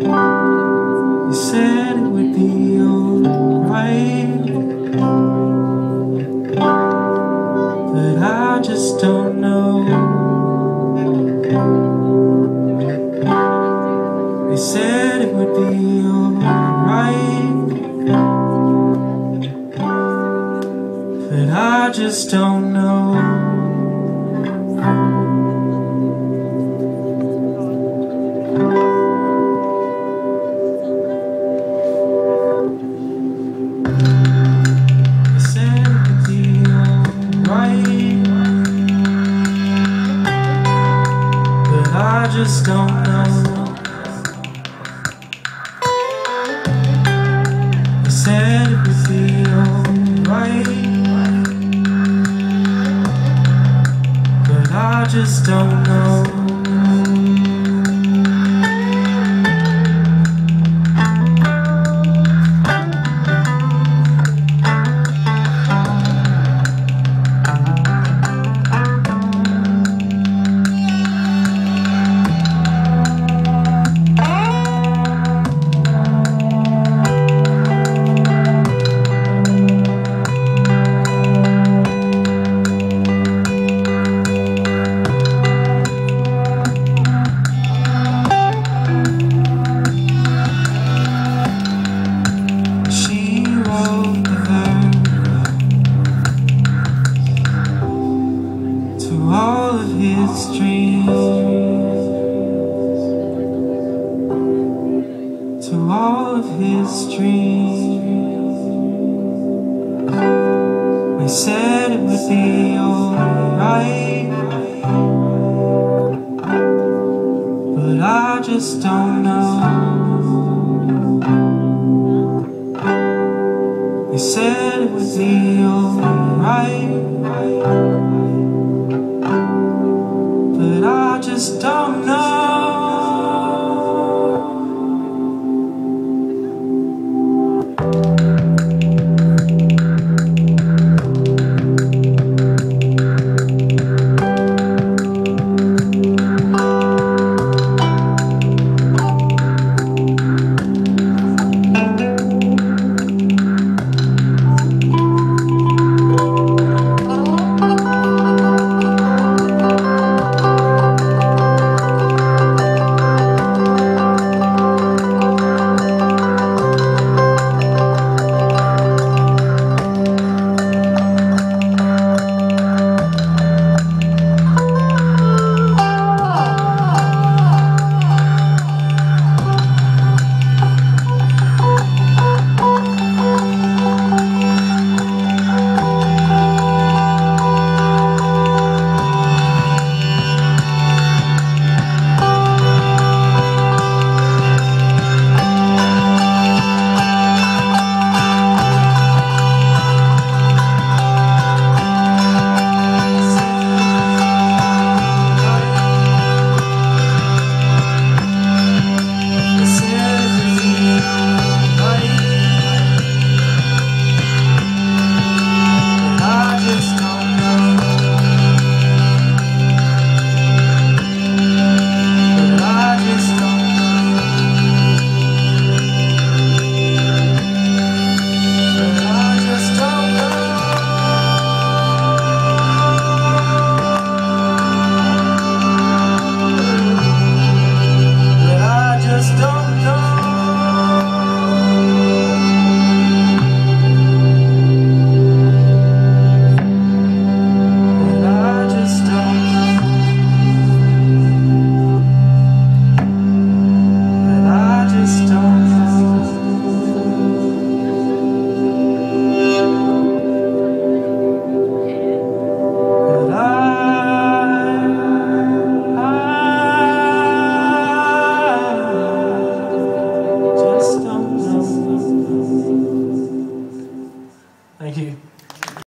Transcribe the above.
You said it would be alright, but I just don't know. You said it would be alright, but I just don't know. I said it would be alright, but I just don't know. I said it would be alright, but I just don't know.